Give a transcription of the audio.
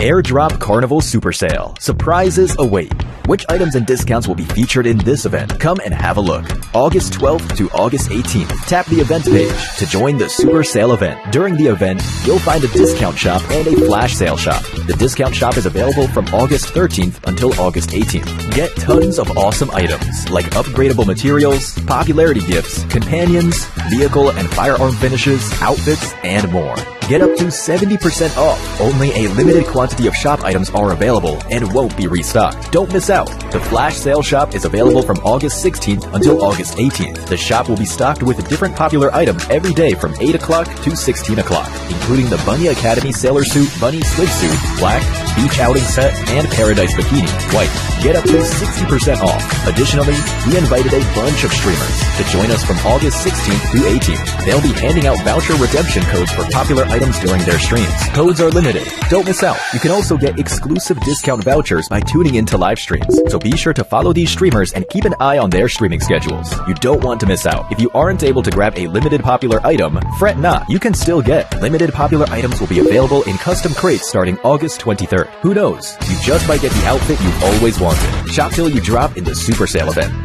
Airdrop Carnival Super Sale. Surprises await. Which items and discounts will be featured in this event? Come and have a look. August 12th to August 18th. Tap the event page to join the Super Sale event. During the event, you'll find a discount shop and a flash sale shop. The discount shop is available from August 13th until August 18th. Get tons of awesome items like upgradable materials, popularity gifts, companions, vehicle and firearm finishes, outfits, and more. Get up to 70% off. Only a limited quantity of shop items are available and won't be restocked. Don't miss out. The Flash Sale Shop is available from August 16th until August 18th. The shop will be stocked with a different popular items every day from 8 o'clock to 16 o'clock, including the Bunny Academy Sailor Suit, Bunny Swim Suit, Black, Beach Outing Set, and Paradise Bikini, White. Get up to 60% off. Additionally, we invited a bunch of streamers to join us from August 16th through 18th. They'll be handing out voucher redemption codes for popular items during their streams. Codes are limited. Don't miss out. You can also get exclusive discount vouchers by tuning into live streams. So be sure to follow these streamers and keep an eye on their streaming schedules. You don't want to miss out. If you aren't able to grab a limited popular item, fret not. You can still get. Limited popular items will be available in custom crates starting August 23rd. Who knows? You just might get the outfit you've always wanted. Shop till you drop in the Super Sale event.